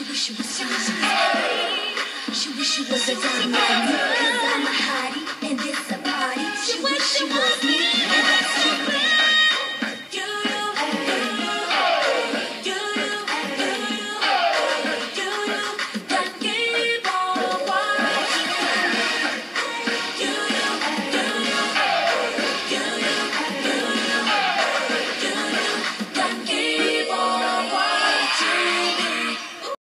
She wish she was Susie. She wish she was a young man. Cause I'm a hottie and this a party. She wish she was me.